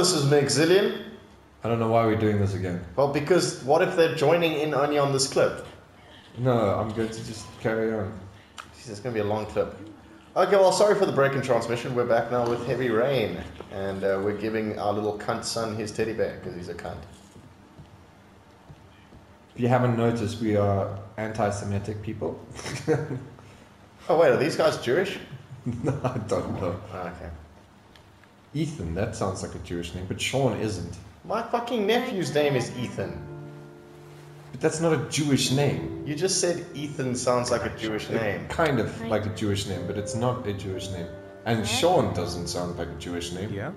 this is Maxillian. I don't know why we're doing this again. Well, because what if they're joining in only on this clip? No, I'm going to just carry on. Jeez, it's going to be a long clip. Okay, well, sorry for the break in transmission. We're back now with Heavy Rain, and uh, we're giving our little cunt son his teddy bear because he's a cunt. If you haven't noticed, we are anti-Semitic people. Oh, wait, are these guys Jewish? no, I don't know. Oh, okay. Ethan, that sounds like a Jewish name, but Sean isn't. My fucking nephew's name is Ethan. But that's not a Jewish name. You just said Ethan sounds like a Jewish name. Kind of like a Jewish name, but it's not a Jewish name. And Sean doesn't sound like a Jewish name. Yeah?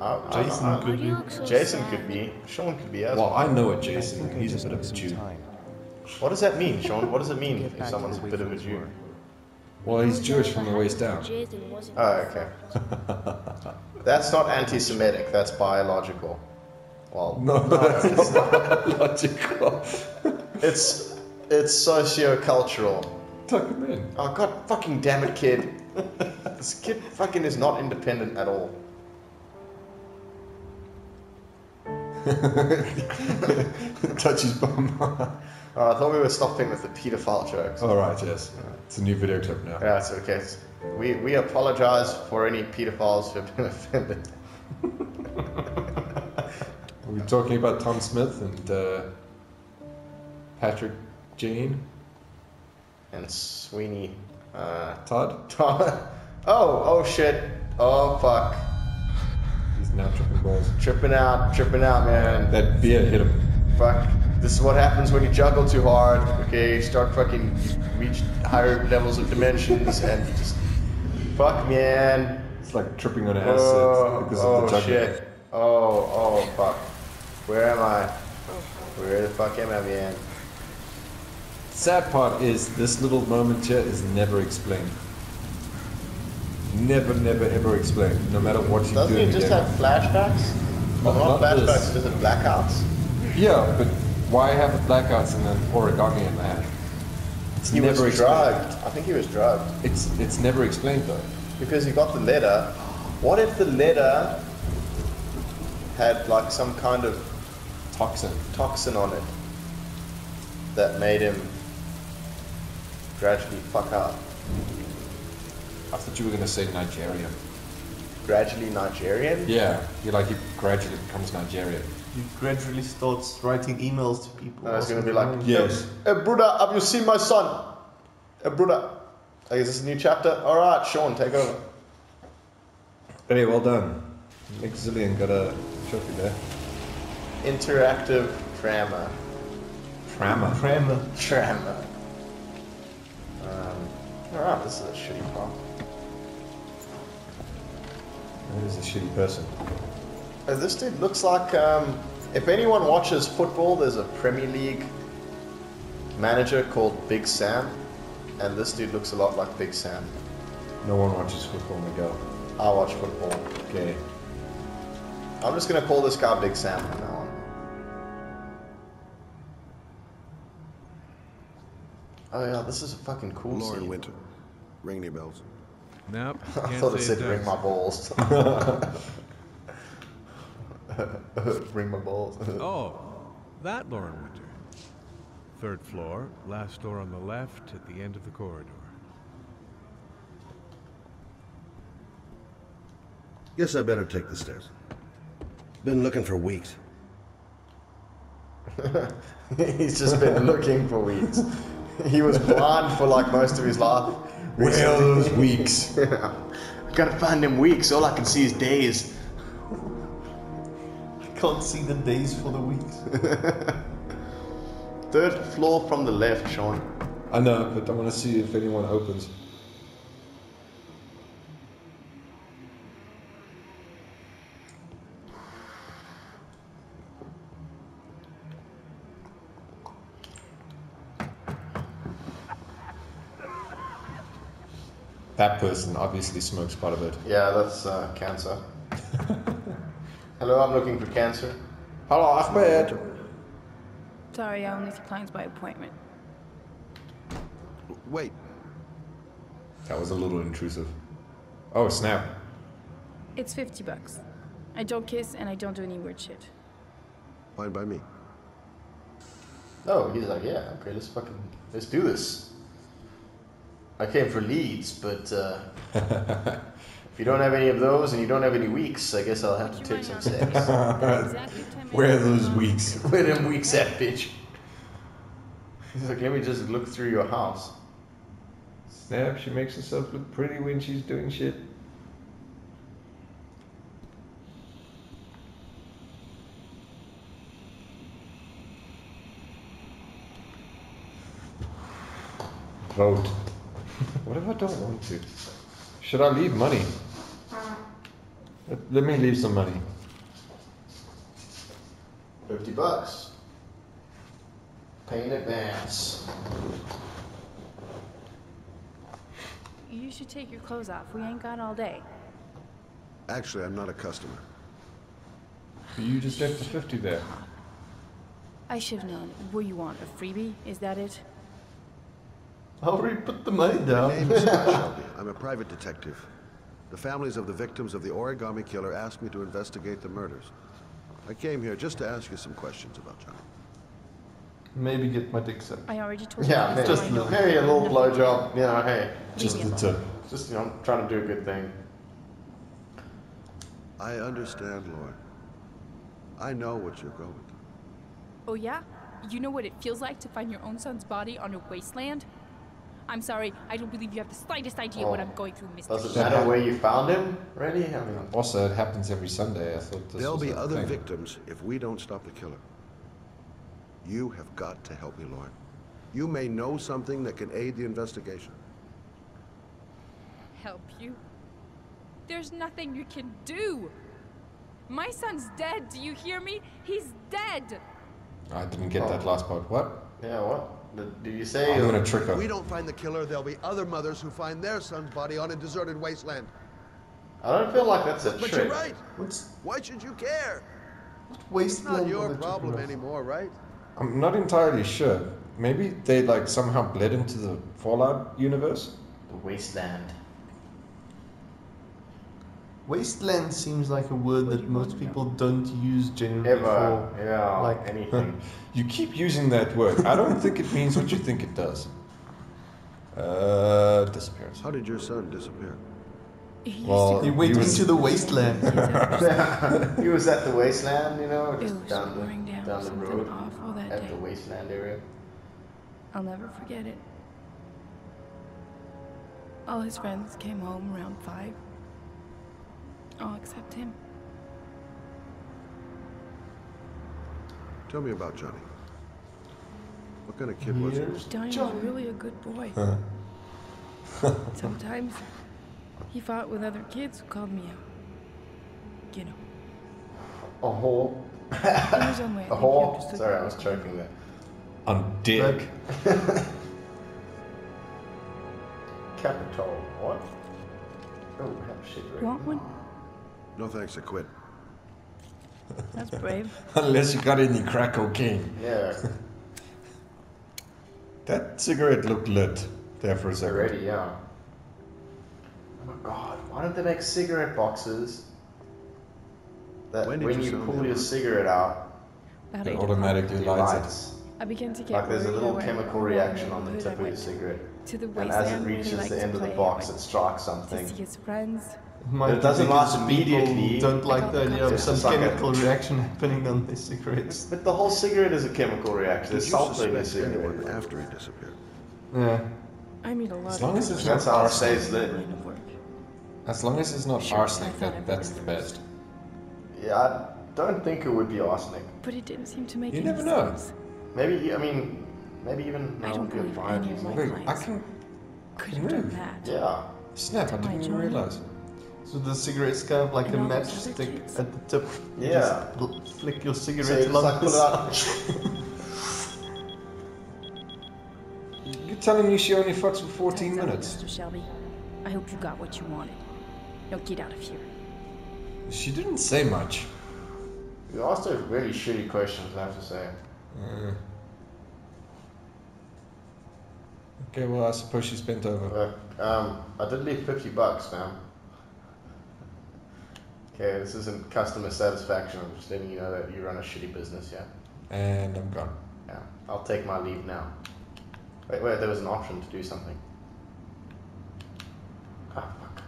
I- I- Jason I- could be. Jason could be. Sean could be as Well, well. I know a I Jason. He's a bit of a Jew. time. What does that mean, Sean? What does it mean if someone's a bit of a things Jew? Were. Well, he's Jewish from the waist down. Oh, okay. That's not anti-Semitic. That's biological. Well, No, that's not biological. it's it's socio-cultural. Tuck him in. Oh god, fucking damn it, kid. this kid fucking is not independent at all. Touch his bum. Oh, I thought we were stopping with the paedophile jokes. All right, yes. It's a new video clip now. Yeah, it's okay. We we apologize for any pedophiles who have been offended. We're talking about Tom Smith and uh, Patrick Jane And Sweeney. Uh, Todd. Tom. Oh, oh shit. Oh fuck. Now tripping balls. Tripping out, tripping out, man. That beer hit him. Fuck. This is what happens when you juggle too hard. Okay, you start fucking you reach higher levels of dimensions and just fuck, man. It's like tripping on acid Oh, because oh of the oh, oh, juggling. shit. Oh, oh fuck. Where am I? Where the fuck am I, man? Sad part is this little moment here is never explained. Never, never, ever explained. No matter what you Doesn't do in it just have flashbacks? Well, Not- not, this. flashbacks, it blackouts? Yeah, but why have blackouts and then origami in the hand? It's He never was explained. drugged. I think he was drugged. It's it's never explained though. Because he got the letter. What if the letter had like some kind of Toxin. toxin on it that made him gradually fuck up? I thought you were gonna say Nigerian. Gradually Nigerian? Yeah, he like he gradually becomes Nigerian. He gradually starts writing emails to people. No, it's gonna be like, Yes. Hey, brother, have you seen my son? Hey, brother. Like, is this a new chapter? All right, Sean, take over. Hey, well done. Nick Zillion got a trophy there. Interactive drama. Trammer. Kramer. Drama. Um, all right, this is a shitty part. That is a shitty person. Uh, This dude looks like. Um, if anyone watches football, there's a Premier League manager called Big Sam, and this dude looks a lot like Big Sam. No one watches football, Miguel. I watch football. Okay. I'm just gonna call this guy Big Sam from now on. Oh yeah, this is a fucking cool Lauren scene. Winter. Ring any bells? Nope. I can't thought it say said ring my balls. ring my balls. Oh, that Lauren Winter. Third floor, last door on the left at the end of the corridor. Guess I better take the stairs. Been looking for weeks. He's just been looking for weeks. He was blind for like most of his life. Where are those weeks? I gotta find them weeks. All I can see is days. I can't see the days for the weeks. Third floor from the left, Sean. I know, but I want to see if anyone opens. That person obviously smokes quite a bit. Yeah, that's uh, cancer. Hello, I'm looking for cancer. Hello, Ahmed. Sorry, I only see clients by appointment. Wait, That was a little intrusive. Oh, snap. It's 50 bucks. I don't kiss and I don't do any weird shit. Fine by me. Oh, he's like, yeah, okay, let's fucking, let's do this. I came for leads, but uh, if you don't have any of those and you don't have any weeks, I guess I'll have to take some steps. Where are those weeks? Where them weeks at, bitch? He's like, let me just look through your house. Snap, she makes herself look pretty when she's doing shit. Vote. What if I don't want to? Should I leave money? Let, let me leave some money. 50 bucks. Pay in advance. You should take your clothes off. We ain't got all day. Actually, I'm not a customer. You just left the 50 there. I should have known. What you want? A freebie? Is that it? I already put the money down. My name is Scott Shelby. I'm a private detective. The families of the victims of the origami killer asked me to investigate the murders. I came here just to ask you some questions about Johnny. Maybe get my dick sucked. I already told Yeah, you. Yeah, just I a know. little. maybe a little blowjob, you know, hey. Just Leave me the alone. tip. Just, you know, I'm trying to do a good thing. I understand, Lauren. I know what you're going through. Oh yeah? You know what it feels like to find your own son's body on a wasteland? I'm sorry, I don't believe you have the slightest idea what Oh. I'm going through, Mr. Does it Yeah. matter where you found him, really? I mean, Also, it happens every Sunday. I thought this There'll was be a other thing. victims if we don't stop the killer. You have got to help me, Lauren. You may know something that can aid the investigation. Help you? There's nothing you can do. My son's dead, do you hear me? He's dead. I didn't get that oh. last part. What? yeah, what? Did, did you say? I'm gonna uh, trick If we don't find the killer, there'll be other mothers who find their son's body on a deserted wasteland. I don't feel like that's a But trick. you're right. What's Why should you care? what It's wasteland? not your problem anymore, right? I'm not entirely sure. Maybe they like somehow bled into the Fallout universe. The wasteland. Wasteland seems like a word that most people don't use generally Ever. for. Yeah, like- anything. You keep using that word. I don't think it means what you think it does. Uh, disappearance. How did your son disappear? He Well, He went He was- into the wasteland. he was at the wasteland, you know, It just was down pouring the, down down the road awful that at day. the wasteland area. I'll never forget it. All his friends came home around five. All except him. Tell me about Johnny. What kind of kid was he? Here's Johnny was really a good boy. Uh-huh. Sometimes he fought with other kids who called me out. You know, A whole, in his own way. I a think he whole. understood Sorry, I was choking there. On dick. Capital. What? Oh, we have shit on. right. Want one? No thanks, I quit. That's brave. Unless you got any crack cocaine. Yeah, That cigarette looked lit there for a second. already, yeah. Oh my god, why don't they make cigarette boxes that When when, you you pull them? your cigarette out, About It automatically it lights it. lights? I began to get Like there's a little chemical reaction on the tip of your cigarette. To the And as it reaches the end of the box, it strikes to something. see his friends. Might It doesn't last immediately. Don't like the idea of some just like a- chemical reaction happening on their cigarettes. But the whole cigarette is a chemical reaction. Did There's you salt in the cigarette. after he disappeared? Yeah. I mean, a lot As long as it's not arsenic. stays lit. line of work. As long as it's not Sure, arsenic, that, that's the best. Yeah, I don't think it would be arsenic. But it didn't seem to make You any never know. Maybe, I mean, maybe even I no, don't it'd be a believe any of my Wait, I clients can could have done move. that. Yeah. snap. I didn't even realize. So the cigarette's kind of like And a all those other matchstick kids. at the tip. You Yeah. Just l- flick your So cigarette it's along like the pull it side. out. You're telling me she only fucks for 14 Time's up, minutes? Mr. Shelby. I hope you got what you wanted. Now get out of here. She didn't say much. You asked her really shitty questions, I have to say. Uh, okay, well, I suppose she's bent over. But um, I did leave fifty bucks, man. Okay, this isn't customer satisfaction. I'm just letting you know that you run a shitty business, yeah? And I'm gone. Yeah. I'll take my leave now. Wait, wait, there was an option to do something. Ah, fuck.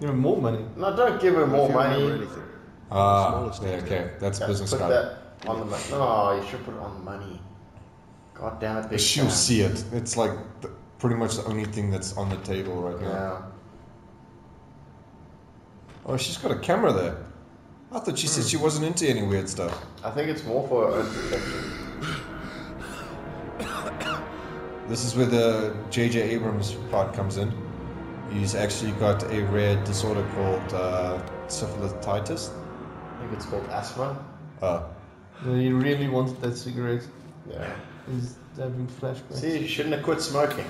You know, more money. No, don't give her more money. anything, Ah, Smallest yeah, okay. That's Yeah, business put card. that on the money. No, you should put it on the money. God damn it, big She'll see it. It's like the, pretty much the only thing that's on the table right now. Yeah. Oh, she's got a camera there. I thought she said she wasn't into any weird stuff. I think it's more for her own protection. This is where the J.J. Abrams part comes in. He's actually got a rare disorder called uh, syphilititis. I think it's called asthma. Uh, Uh, He really wanted that cigarette. Yeah. He's having flashbacks. See, you shouldn't have quit smoking.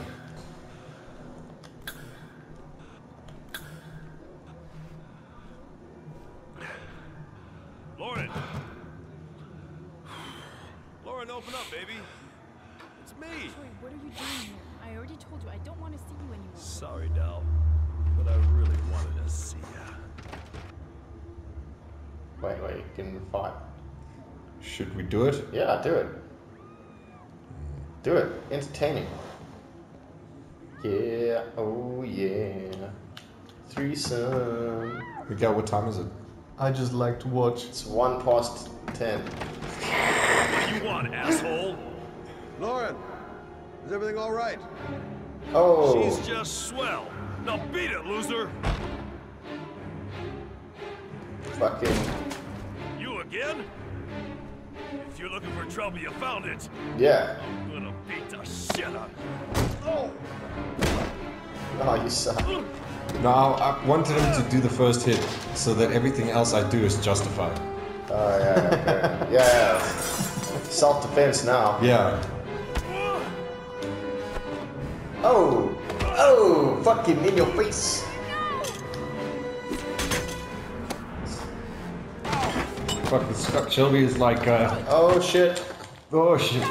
Lauren! Lauren, open up, baby. It's me. Troy, what are you doing here? I already told you I don't want to see you anymore. Sorry, Dal, but I really wanted to see ya. Wait, wait, get in the fight. should we do it? Yeah, do it. Do it. Entertaining. Yeah, oh yeah. Threesome. Miguel, what time is it? I just like to watch. It's one past ten. What do you want, asshole? Lauren, is everything all right? Oh, She's just swell. Now beat it, loser. fucking. You again? If you're looking for trouble, you found it. Yeah. I'm gonna beat the shit out of you. Oh, you suck. No, I I wanted him to do the first hit so that everything else I do is justified. Oh, yeah, yeah, okay. yeah, yeah. Self defense now. Yeah. Oh, oh, fucking in your face. Fuck, this Scott Shelby is like, uh, Oh shit. oh shit.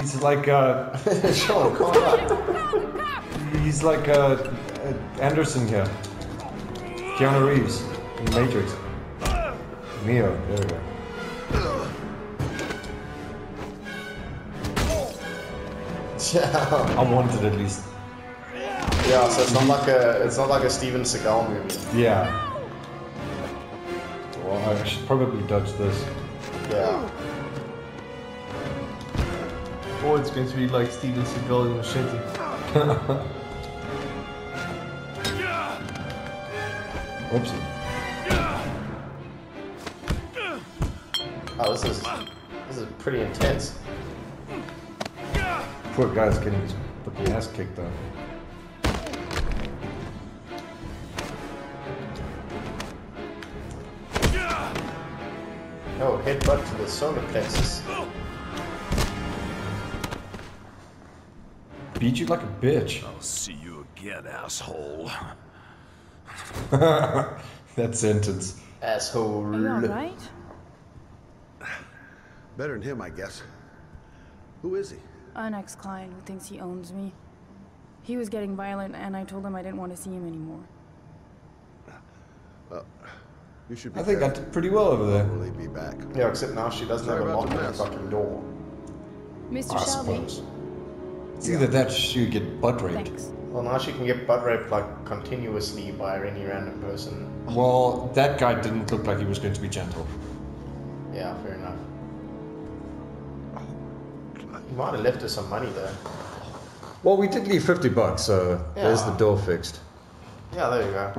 He's like, uh, Sean, calm down. he's like, uh, uh, Anderson here. Keanu Reeves in Matrix. Neo, there we go. Yeah. I wanted at least. Yeah, so it's not like a it's not like a Steven Seagal movie. Yeah. Well, I should probably dodge this. Yeah. Or it's going to be like Steven Seagal in Machete. Oopsie. Oh, this is this is pretty intense. Poor guy's getting his fucking ass kicked though. Headbutt to the solar plexus. Beat you like a bitch. I'll see you again, asshole. that sentence. Asshole. Are you alright? Better than him, I guess. Who is he? An ex-client who thinks he owns me. He was getting violent and I told him I didn't want to see him anymore. You should be I think I did pretty well over there. Will he be back? Yeah, except now she doesn't Sorry have a about lock on her fucking door. Mr. I Shelby. suppose. It's either that she would get butt raped. Thanks. Well, now she can get butt raped like continuously by any random person. Well, that guy didn't look like he was going to be gentle. Yeah, fair enough. You might have left her some money though. Well, we did leave 50 bucks, so there's the door fixed. Yeah, there you go.